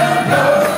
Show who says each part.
Speaker 1: no, know.